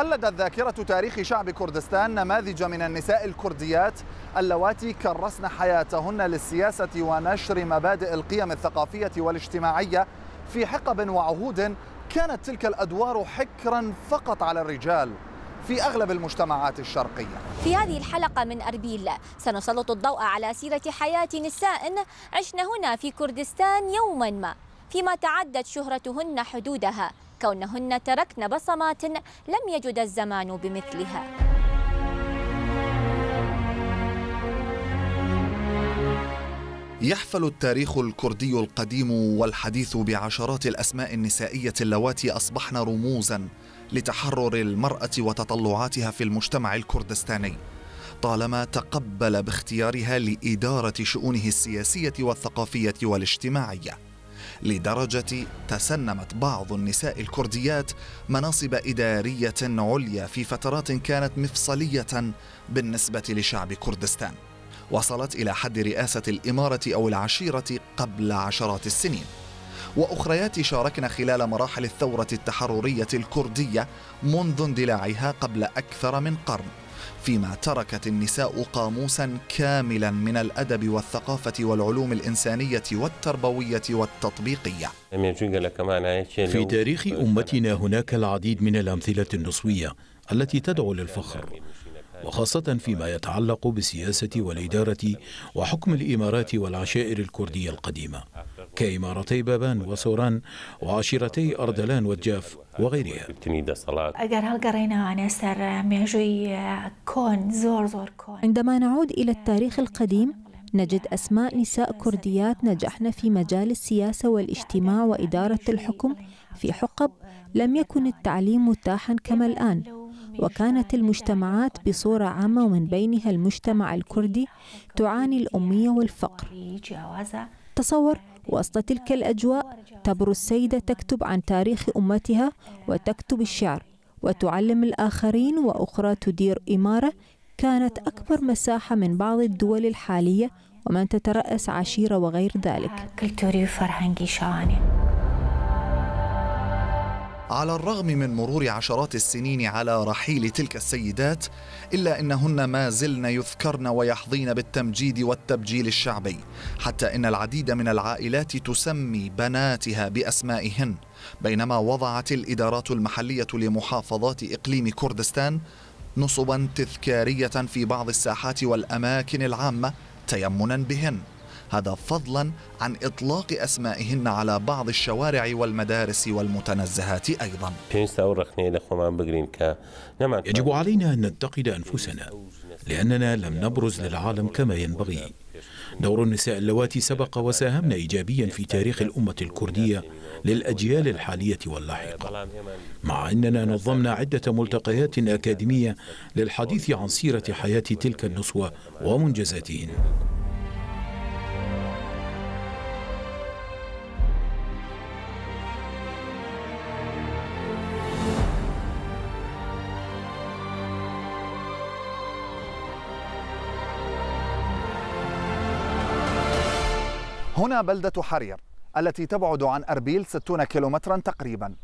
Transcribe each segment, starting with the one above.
خلدت ذاكرة تاريخ شعب كردستان نماذج من النساء الكرديات اللواتي كرسن حياتهن للسياسة ونشر مبادئ القيم الثقافية والاجتماعية في حقب وعهود كانت تلك الأدوار حكرا فقط على الرجال في أغلب المجتمعات الشرقية. في هذه الحلقة من أربيل سنسلط الضوء على سيرة حياة نساء عشن هنا في كردستان يوما ما فيما تعدت شهرتهن حدودها. كونهن تركن بصمات لم يجد الزمان بمثلها. يحفل التاريخ الكردي القديم والحديث بعشرات الأسماء النسائية اللواتي أصبحن رموزا لتحرر المرأة وتطلعاتها في المجتمع الكردستاني. طالما تقبل باختيارها لإدارة شؤونه السياسية والثقافية والاجتماعية. لدرجة تسنمت بعض النساء الكرديات مناصب إدارية عليا في فترات كانت مفصلية بالنسبة لشعب كردستان. وصلت إلى حد رئاسة الإمارة أو العشيرة قبل عشرات السنين. وأخريات شاركن خلال مراحل الثورة التحررية الكردية منذ اندلاعها قبل أكثر من قرن. فيما تركت النساء قاموسا كاملا من الأدب والثقافة والعلوم الإنسانية والتربوية والتطبيقية. في تاريخ أمتنا هناك العديد من الأمثلة النصوية التي تدعو للفخر وخاصة فيما يتعلق بالسياسة والإدارة وحكم الإمارات والعشائر الكردية القديمة كإمارتي بابان وسوران وعشيرتي أردلان والجاف وغيرها. عندما نعود إلى التاريخ القديم نجد أسماء نساء كرديات نجحن في مجال السياسة والاجتماع وإدارة الحكم في حقب لم يكن التعليم متاحا كما الآن وكانت المجتمعات بصورة عامة ومن بينها المجتمع الكردي تعاني الأمية والفقر. تصور وسط تلك الأجواء تبرز سيدة تكتب عن تاريخ أمتها وتكتب الشعر وتعلم الآخرين وأخرى تدير إمارة كانت أكبر مساحة من بعض الدول الحالية ومن تترأس عشيرة وغير ذلك. على الرغم من مرور عشرات السنين على رحيل تلك السيدات إلا إنهن ما زلن يذكرن ويحظين بالتمجيد والتبجيل الشعبي حتى إن العديد من العائلات تسمي بناتها بأسمائهن بينما وضعت الإدارات المحلية لمحافظات إقليم كردستان نصبا تذكارية في بعض الساحات والأماكن العامة تيمنا بهن. هذا فضلا عن إطلاق أسمائهن على بعض الشوارع والمدارس والمتنزهات أيضا. يجب علينا أن ننتقد أنفسنا لأننا لم نبرز للعالم كما ينبغي. دور النساء اللواتي سبق وساهمن إيجابيا في تاريخ الأمة الكردية للأجيال الحالية واللاحقة. مع أننا نظمنا عدة ملتقيات أكاديمية للحديث عن سيرة حياة تلك النسوة ومنجزاتهن. هنا بلدة حرير التي تبعد عن أربيل 60 كيلومترا تقريبا.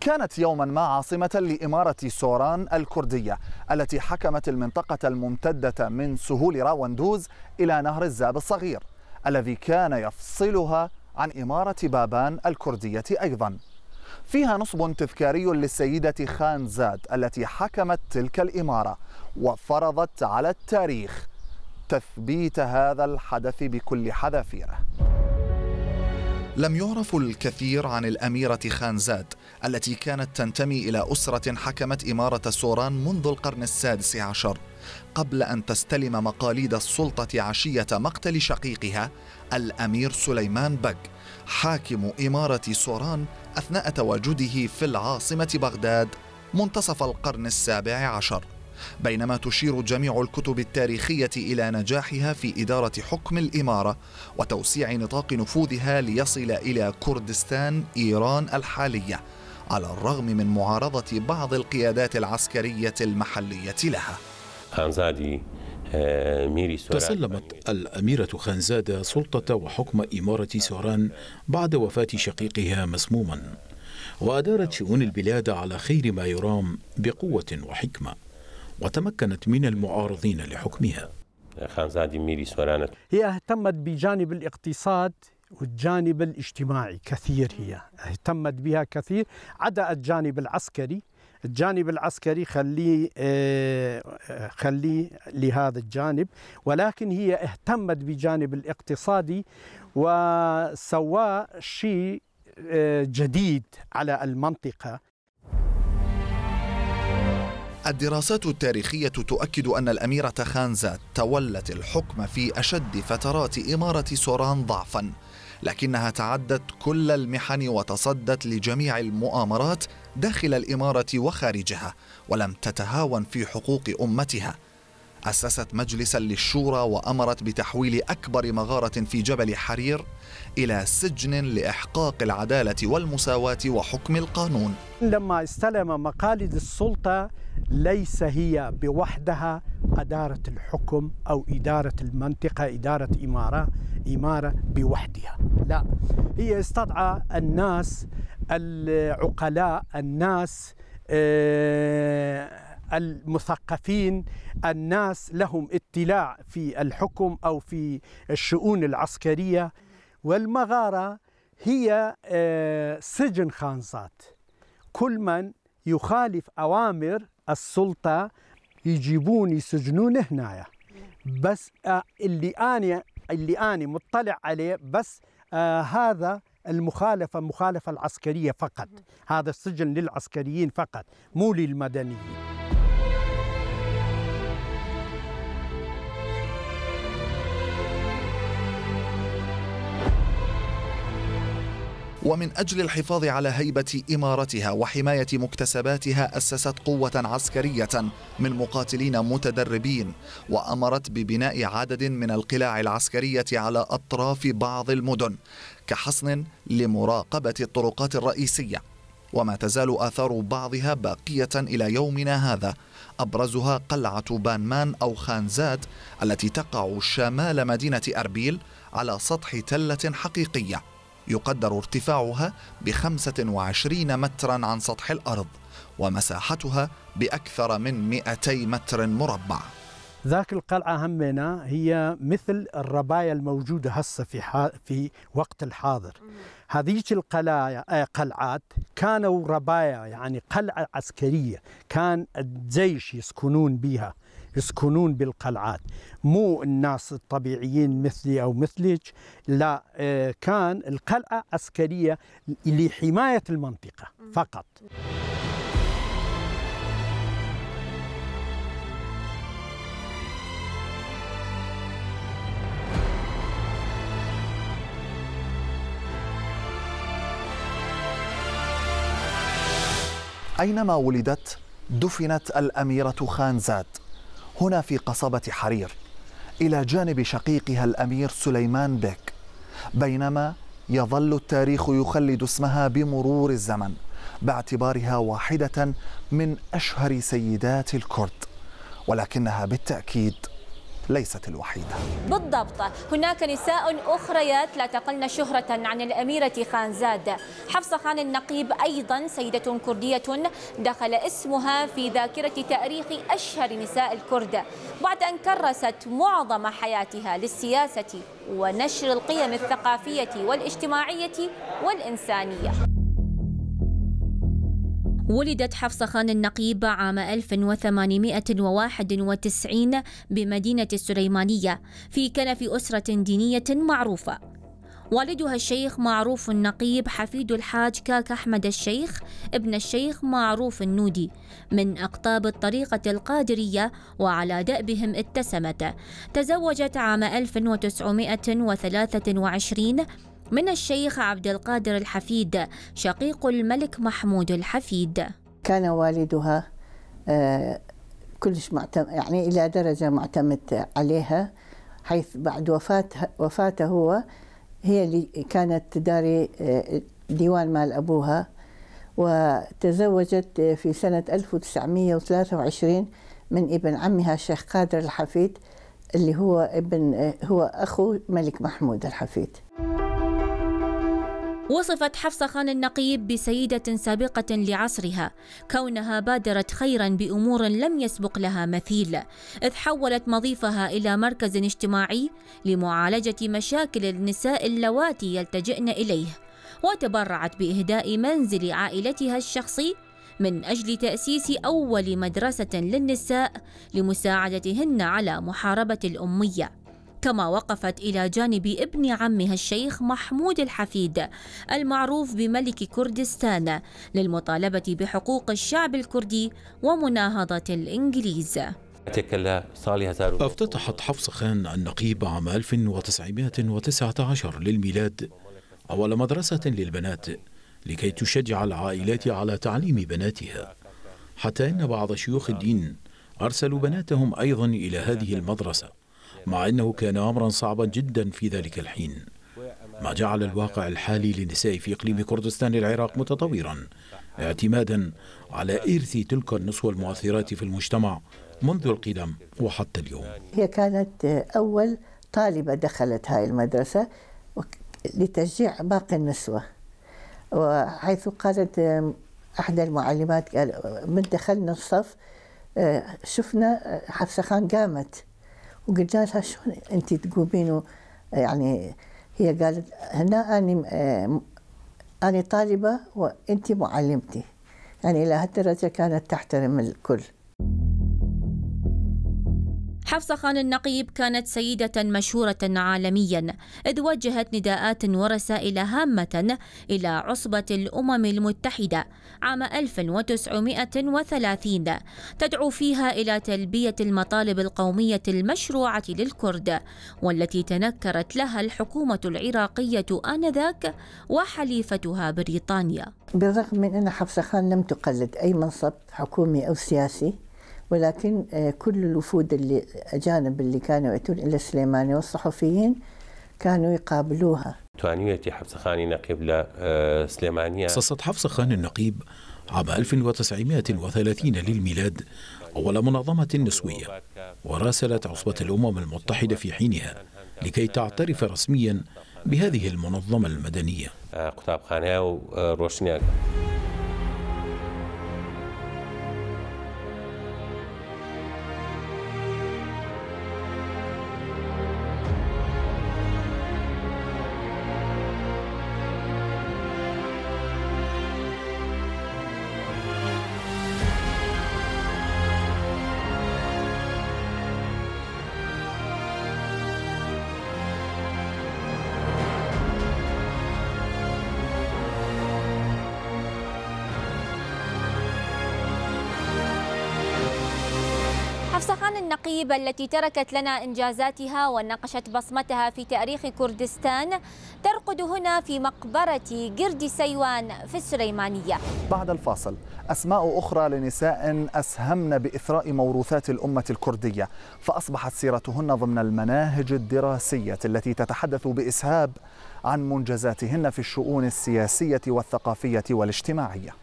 كانت يوما ما عاصمة لإمارة سوران الكردية التي حكمت المنطقة الممتدة من سهول راوندوز إلى نهر الزاب الصغير الذي كان يفصلها عن إمارة بابان الكردية أيضا. فيها نصب تذكاري للسيدة خان زاد التي حكمت تلك الإمارة وفرضت على التاريخ تثبيت هذا الحدث بكل حذافيره. لم يعرف الكثير عن الأميرة خانزاد التي كانت تنتمي إلى أسرة حكمت إمارة سوران منذ القرن السادس عشر. قبل أن تستلم مقاليد السلطة عشية مقتل شقيقها الأمير سليمان بق حاكم إمارة سوران أثناء تواجده في العاصمة بغداد منتصف القرن السابع عشر. بينما تشير جميع الكتب التاريخية إلى نجاحها في إدارة حكم الإمارة وتوسيع نطاق نفوذها ليصل إلى كردستان إيران الحالية على الرغم من معارضة بعض القيادات العسكرية المحلية لها. خانزادي آه، تسلمت الأميرة خانزادة سلطة وحكم إمارة سوران بعد وفاة شقيقها مسموما وأدارت شؤون البلاد على خير ما يرام بقوة وحكمة وتمكنت من المعارضين لحكمها. هي اهتمت بجانب الاقتصاد والجانب الاجتماعي كثير هي. اهتمت بها كثير. عدا الجانب العسكري. الجانب العسكري خليه آه، خليه لهذا الجانب. ولكن هي اهتمت بجانب الاقتصادي وسوى شيء آه، جديد على المنطقة. الدراسات التاريخية تؤكد أن الأميرة خانزات تولت الحكم في أشد فترات إمارة سوران ضعفا لكنها تعدت كل المحن وتصدت لجميع المؤامرات داخل الإمارة وخارجها ولم تتهاون في حقوق أمتها. أسست مجلسا للشورى وأمرت بتحويل أكبر مغارة في جبل حرير إلى سجن لإحقاق العدالة والمساواة وحكم القانون. لما استلم مقاليد السلطة ليس هي بوحدها أدارة الحكم أو إدارة المنطقة إدارة إمارة إمارة بوحدها. لا هي استدعى الناس العقلاء الناس آه، المثقفين الناس لهم اطلاع في الحكم أو في الشؤون العسكرية. والمغارة هي آه، سجن خانزات. كل من يخالف أوامر السلطة يجيبون يسجنون هنا بس آه، اللي أنا اللي أنا مطلع عليه بس آه هذا المخالفة مخالفة العسكرية فقط. هذا السجن للعسكريين فقط مو للمدنيين. ومن أجل الحفاظ على هيبة إمارتها وحماية مكتسباتها أسست قوة عسكرية من مقاتلين متدربين وأمرت ببناء عدد من القلاع العسكرية على أطراف بعض المدن كحصن لمراقبة الطرقات الرئيسية. وما تزال آثار بعضها باقية إلى يومنا هذا أبرزها قلعة بانمان أو خانزات التي تقع شمال مدينة أربيل على سطح تلة حقيقية. يقدر ارتفاعها بخمسة وعشرين مترا عن سطح الأرض ومساحتها بأكثر من 200 متر مربع. ذاك القلعة همنا هي مثل الربايا الموجودة هسه في في وقت الحاضر. هذيك القلايا آه، قلعات كانوا ربايا يعني قلعة عسكرية كان الجيش يسكنون بها يسكنون بالقلعات. مو الناس الطبيعيين مثلي أو مثلك لا آه، كان القلعة عسكرية لحماية المنطقة فقط. أينما ولدت دفنت الأميرة خانزاد هنا في قصبة حرير إلى جانب شقيقها الأمير سليمان بيك بينما يظل التاريخ يخلد اسمها بمرور الزمن باعتبارها واحدة من أشهر سيدات الكرد ولكنها بالتأكيد ليست الوحيدة. بالضبط. هناك نساء أخريات لا تقلن شهرة عن الأميرة خانزاد حفصة خان النقيب أيضا سيدة كردية دخل اسمها في ذاكرة تاريخ أشهر نساء الكرد. بعد أن كرست معظم حياتها للسياسة ونشر القيم الثقافية والاجتماعية والإنسانية. ولدت حفصة خان النقيب عام 1891 بمدينة السليمانية في كنف أسرة دينية معروفة. والدها الشيخ معروف النقيب حفيد الحاج كاك أحمد الشيخ ابن الشيخ معروف النودي من أقطاب الطريقة القادرية وعلى دأبهم اتسمت تزوجت عام 1923 من الشيخ عبد القادر الحفيد شقيق الملك محمود الحفيد. كان والدها آه، كلش معتمد يعني إلى درجة معتمد عليها حيث بعد وفاة وفاته هو هي اللي كانت تداري آه، ديوان مال أبوها وتزوجت في سنة 1923 من ابن عمها الشيخ قادر الحفيد اللي هو ابن آه، هو أخو ملك محمود الحفيد. وصفت حفصة خان النقيب بسيدة سابقة لعصرها. كونها بادرت خيرا بأمور لم يسبق لها مثيل. إذ حولت مضيفها إلى مركز اجتماعي لمعالجة مشاكل النساء اللواتي يلتجئن إليه. وتبرعت بإهداء منزل عائلتها الشخصي من أجل تأسيس أول مدرسة للنساء لمساعدتهن على محاربة الأمية. كما وقفت إلى جانب ابن عمها الشيخ محمود الحفيد المعروف بملك كردستان للمطالبة بحقوق الشعب الكردي ومناهضة الإنجليز. أفتتحت حفص خان النقيب عام 1919 للميلاد أول مدرسة للبنات لكي تشجع العائلات على تعليم بناتها. حتى إن بعض شيوخ الدين أرسلوا بناتهم أيضا إلى هذه المدرسة. مع إنه كان امرا صعبا جدا في ذلك الحين. ما جعل الواقع الحالي للنساء في إقليم كردستان العراق متطورا اعتمادا على إرث تلك النسوة المؤثرات في المجتمع منذ القدم وحتى اليوم. هي كانت أول طالبة دخلت هاي المدرسة لتشجيع باقي النسوة. وحيث قالت احدى المعلمات قال من دخلنا الصف آه، شفنا حفصة خان قامت. وقلنا لها شلون انت تقومين يعني هي قالت هنا أني أني طالبة وأنت معلمتي. يعني إلى هالدرجة كانت تحترم الكل. حفصة خان النقيب كانت سيدة مشهورة عالميا إذ وجهت نداءات ورسائل هامة إلى عصبة الأمم المتحدة عام 1930 تدعو فيها إلى تلبية المطالب القومية المشروعة للكرد والتي تنكرت لها الحكومة العراقية آنذاك وحليفتها بريطانيا. بالرغم من أن حفصة خان لم تقلد أي منصب حكومي أو سياسي ولكن آه، كل الوفود اللي أجانب اللي كانوا يأتون إلى السليمانية والصحفيين كانوا يقابلوها. توانيتي حفص خاني نقيب آه، سليمانية. صصت حفص خان النقيب عام 1930 للميلاد أول منظمة نسوية وراسلت عصبة الأمم المتحدة في حينها لكي تعترف رسميا بهذه المنظمة المدنية. وروشنياك النقيب التي تركت لنا إنجازاتها ونقشت بصمتها في تاريخ كردستان ترقد هنا في مقبرة قرد سيوان في السليمانية. بعد الفاصل أسماء أخرى لنساء أسهمن بإثراء موروثات الأمة الكردية فأصبحت سيرتهن ضمن المناهج الدراسية التي تتحدث بإسهاب عن منجزاتهن في الشؤون السياسية والثقافية والاجتماعية.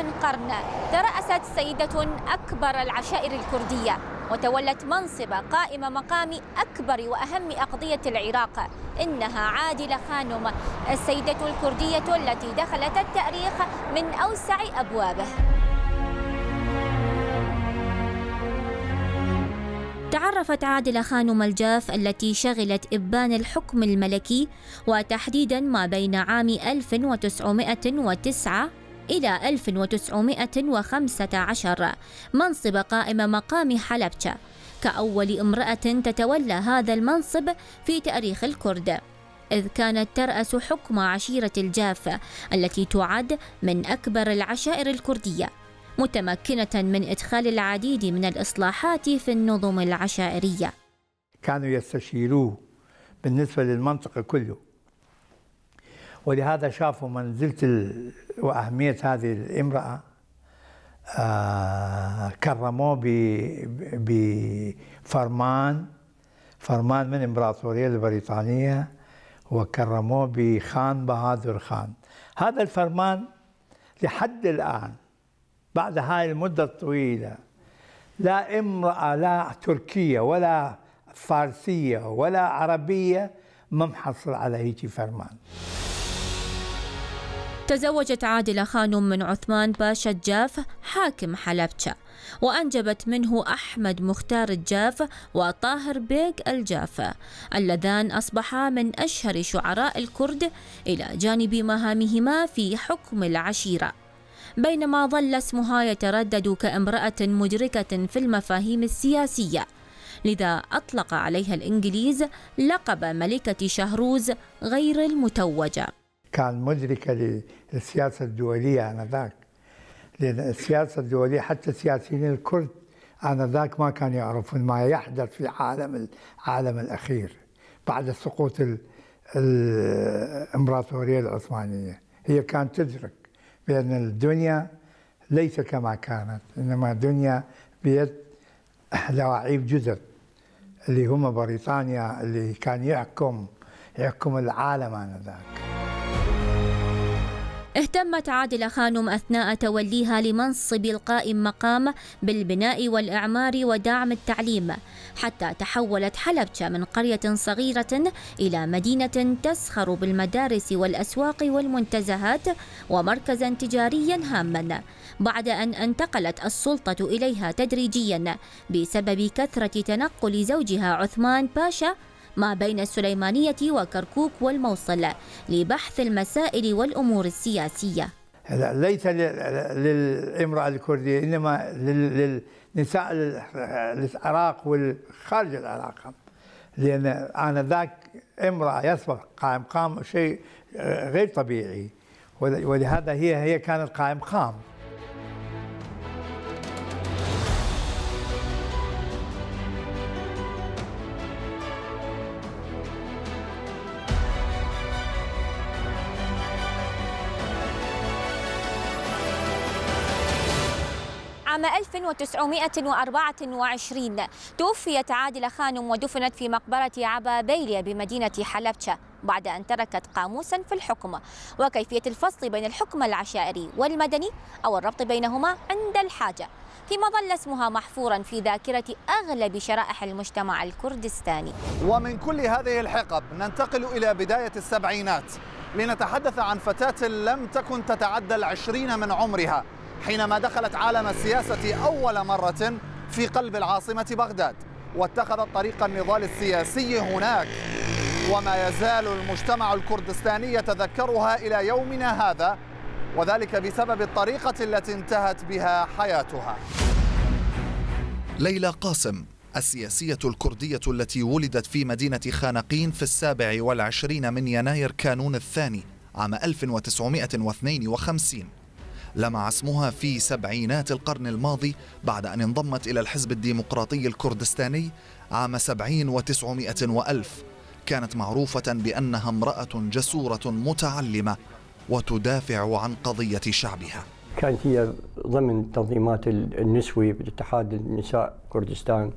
قرن ترأست سيدة أكبر العشائر الكردية وتولت منصب قائم مقام أكبر وأهم أقضية العراق إنها عادلة خانم السيدة الكردية التي دخلت التأريخ من أوسع أبوابه. تعرفت عادلة خانم الجاف التي شغلت إبان الحكم الملكي وتحديدا ما بين عام 1909 إلى 1915 منصب قائم مقام حلبشة كأول امرأة تتولى هذا المنصب في تاريخ الكرد. إذ كانت ترأس حكم عشيرة الجافة التي تعد من أكبر العشائر الكردية متمكنة من إدخال العديد من الإصلاحات في النظم العشائرية. كانوا يستشيروه بالنسبة للمنطقة كله. ولهذا شافوا منزلة وأهمية هذه الامرأة آه كرموه بفرمان فرمان من الإمبراطورية البريطانية وكرموه بخان بهادر خان. هذا الفرمان لحد الآن بعد هاي المدة الطويلة لا امرأة لا تركية ولا فارسية ولا عربية ما محصل على هيك فرمان. تزوجت عادلة خانم من عثمان باشا الجاف حاكم حلبشة وأنجبت منه أحمد مختار الجاف وطاهر بيك الجاف اللذان أصبحا من أشهر شعراء الكرد إلى جانب مهامهما في حكم العشيرة. بينما ظل اسمها يتردد كامرأة مدركة في المفاهيم السياسية لذا أطلق عليها الإنجليز لقب ملكة شهروز غير المتوجة. كان مدركة للسياسة الدولية آنذاك. لأن السياسة الدولية حتى السياسيين الكرد آنذاك ما كانوا يعرفون ما يحدث في عالم العالم الأخير بعد سقوط الإمبراطورية العثمانية. هي كانت تدرك بأن الدنيا ليس كما كانت إنما الدنيا بيد لواعيب جدد اللي هم بريطانيا اللي كان يحكم يحكم العالم آنذاك. اهتمت عادلة خانم أثناء توليها لمنصب القائم مقام بالبناء والإعمار ودعم التعليم حتى تحولت حلبشة من قرية صغيرة إلى مدينة تسخر بالمدارس والأسواق والمنتزهات ومركزا تجاريا هاما بعد أن انتقلت السلطة إليها تدريجيا بسبب كثرة تنقل زوجها عثمان باشا ما بين السليمانية وكركوك والموصل لبحث المسائل والأمور السياسية. ليس للامرأة الكردية إنما للنساء العراق والخارج العراق. لأن آنذاك امرأة يسبق قائم قام شيء غير طبيعي ولهذا هي هي كانت قائم قام. 1924 توفيت عادلة خانم ودفنت في مقبرة عبا بيليا بمدينة حلبشة بعد أن تركت قاموسا في الحكم. وكيفية الفصل بين الحكم العشائري والمدني أو الربط بينهما عند الحاجة. فيما ظل اسمها محفورا في ذاكرة أغلب شرائح المجتمع الكردستاني. ومن كل هذه الحقب ننتقل إلى بداية السبعينات. لنتحدث عن فتاة لم تكن تتعدى العشرين من عمرها. حينما دخلت عالم السياسة أول مرة في قلب العاصمة بغداد واتخذت طريق النضال السياسي هناك. وما يزال المجتمع الكردستاني يتذكرها إلى يومنا هذا وذلك بسبب الطريقة التي انتهت بها حياتها. ليلى قاسم السياسية الكردية التي ولدت في مدينة خانقين في السابع والعشرين من يناير كانون الثاني عام 1952 لمع اسمها في سبعينات القرن الماضي بعد أن انضمت إلى الحزب الديمقراطي الكردستاني عام سبعين وتسعمائة وألف. كانت معروفة بأنها امرأة جسورة متعلمة وتدافع عن قضية شعبها. كانت هي ضمن تنظيمات النسوي باتحاد النساء كردستان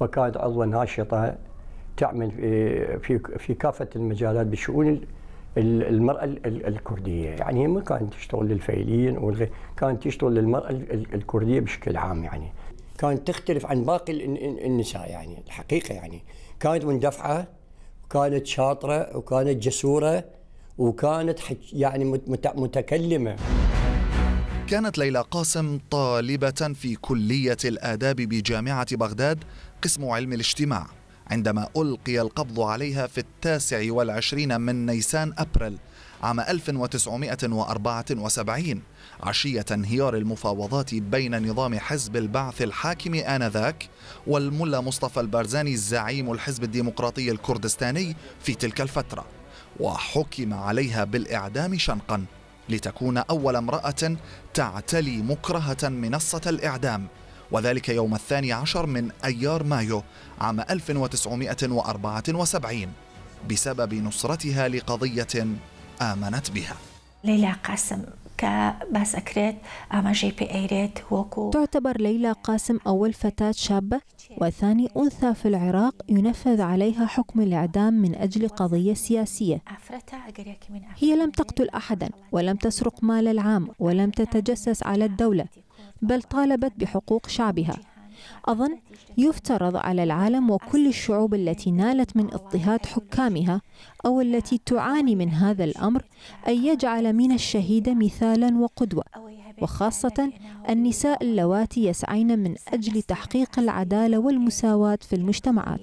وكانت عضوة ناشطة تعمل في في كافة المجالات بشؤون المرأة الكردية. يعني ما كانت تشتغل للفيلين والغير كانت تشتغل للمرأة الكردية بشكل عام يعني. كانت تختلف عن باقي النساء يعني الحقيقة يعني. كانت مندفعة وكانت شاطرة وكانت جسورة وكانت يعني متكلمة. كانت ليلى قاسم طالبة في كلية الآداب بجامعة بغداد قسم علم الاجتماع. عندما ألقي القبض عليها في التاسع والعشرين من نيسان أبريل عام 1974 عشية انهيار المفاوضات بين نظام حزب البعث الحاكم آنذاك والملا مصطفى البارزاني زعيم الحزب الديمقراطي الكردستاني في تلك الفترة. وحكم عليها بالإعدام شنقا لتكون أول امرأة تعتلي مكرهة منصة الإعدام. وذلك يوم الثاني عشر من أيار مايو عام 1974 بسبب نصرتها لقضية آمنت بها. ليلى قاسم تعتبر ليلى قاسم أول فتاة شابة وثاني أنثى في العراق ينفذ عليها حكم الإعدام من أجل قضية سياسية. هي لم تقتل أحدا ولم تسرق مال العام ولم تتجسس على الدولة. بل طالبت بحقوق شعبها. أظن يفترض على العالم وكل الشعوب التي نالت من اضطهاد حكامها أو التي تعاني من هذا الأمر أن يجعل من الشهيدة مثالا وقدوة وخاصة النساء اللواتي يسعين من أجل تحقيق العدالة والمساواة في المجتمعات.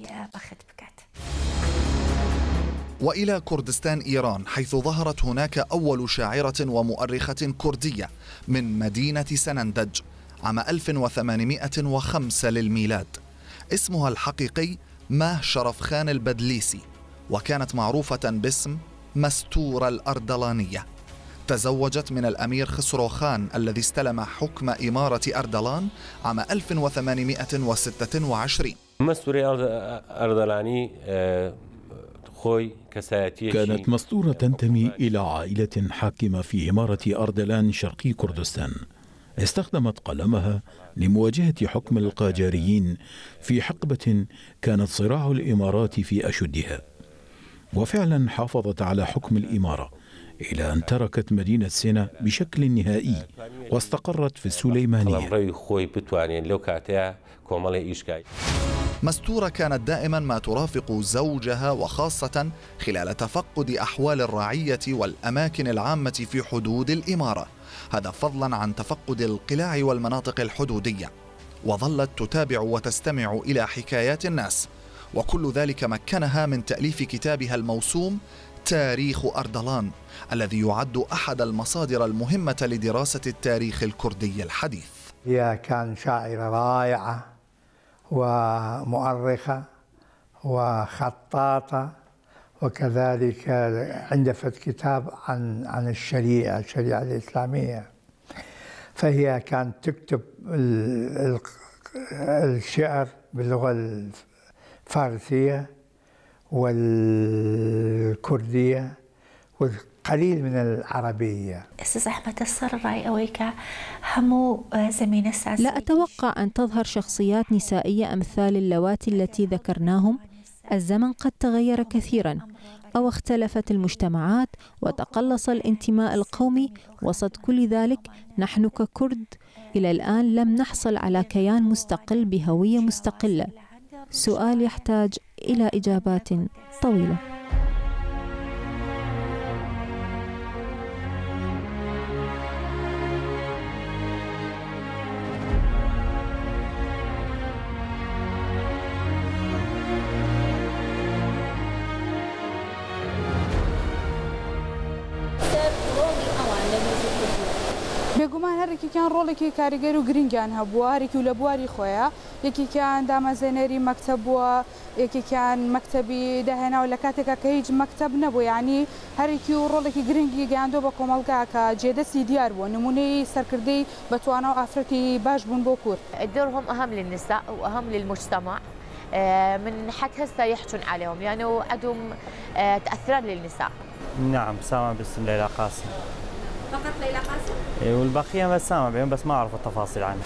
وإلى كردستان إيران حيث ظهرت هناك أول شاعرة ومؤرخة كردية من مدينة سنندج. عام 1805 للميلاد. اسمها الحقيقي ماه شرف خان البدليسي وكانت معروفة باسم مستورة الأردلانية. تزوجت من الأمير خسرو خان الذي استلم حكم إمارة أردلان عام 1826 مستورة أردلاني آه، كانت مستورة تنتمي إلى عائلة حاكمة في إمارة أردلان شرقي كردستان. استخدمت قلمها لمواجهة حكم القاجاريين في حقبة كانت صراع الإمارات في أشدها. وفعلا حافظت على حكم الإمارة إلى أن تركت مدينة سينا بشكل نهائي واستقرت في السليمانية. مستورة كانت دائما ما ترافق زوجها وخاصة خلال تفقد أحوال الرعية والأماكن العامة في حدود الإمارة. هذا فضلا عن تفقد القلاع والمناطق الحدودية وظلت تتابع وتستمع إلى حكايات الناس وكل ذلك مكنها من تأليف كتابها الموسوم تاريخ أردلان الذي يعد أحد المصادر المهمة لدراسة التاريخ الكردي الحديث. هي كان شاعرة رائعة ومؤرخة وخطاطة وكذلك عندها كتاب عن عن الشريعة الشريعة الإسلامية. فهي كانت تكتب الشعر باللغة الفارسية والكردية والقليل من العربية. أستاذ أحمد السر راي اويكا همو زمين الساسي لا أتوقع أن تظهر شخصيات نسائية أمثال اللواتي التي ذكرناهم. الزمن قد تغير كثيرا أو اختلفت المجتمعات وتقلص الانتماء القومي وسط كل ذلك نحن ككرد إلى الآن لم نحصل على كيان مستقل بهوية مستقلة. سؤال يحتاج إلى إجابات طويلة. هەرێکیان ڕۆڵێکی کاریگەر و گرنگیان هەبووە هەرێکی و لە بواری خۆیان یەکێکیان دامەزێنەری مەکتب بووە یەکێکیان مەکتتەبی داهێناوە لە کاتێکا کە هیچ مەکتب نەبوو. ینی هەرێکی و ڕۆڵێکی گرنگی گەیاندۆ بە کۆمەلگا کە دیار بووە. نمونەی سەرکردەی بەتوانە و ئافرەتی باش بوون بۆ کورد. دورهم أهم للنساء وأهم للمجتمع من حد هسه يحجون عليهم يعني عندهم تأثيرات للنساء نعم سامع باسم ليلى قاسم. فقط ليلى قاسم؟ إيه والبقية بس سامع بهم بس ما أعرف التفاصيل عنها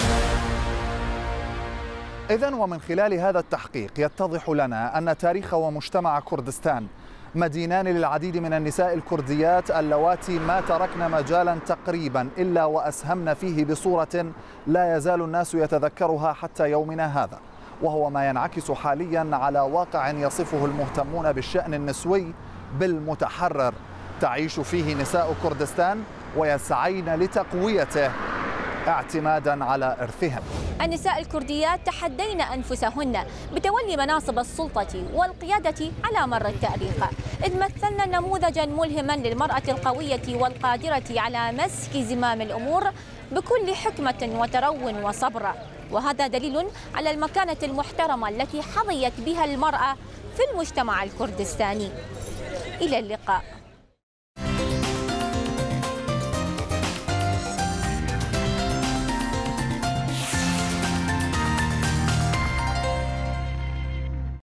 إذا ومن خلال هذا التحقيق يتضح لنا أن تاريخ ومجتمع كردستان مدينان للعديد من النساء الكرديات اللواتي ما تركن مجالا تقريبا إلا وأسهمن فيه بصورة لا يزال الناس يتذكرها حتى يومنا هذا وهو ما ينعكس حاليا على واقع يصفه المهتمون بالشأن النسوي بالمتحرر تعيش فيه نساء كردستان ويسعين لتقويته اعتمادا على إرثهم. النساء الكرديات تحدين أنفسهن بتولي مناصب السلطة والقيادة على مر التاريخ، إذ مثلن نموذجا ملهما للمرأة القوية والقادرة على مسك زمام الأمور بكل حكمة وترو وصبر، وهذا دليل على المكانة المحترمة التي حظيت بها المرأة في المجتمع الكردستاني. إلى اللقاء.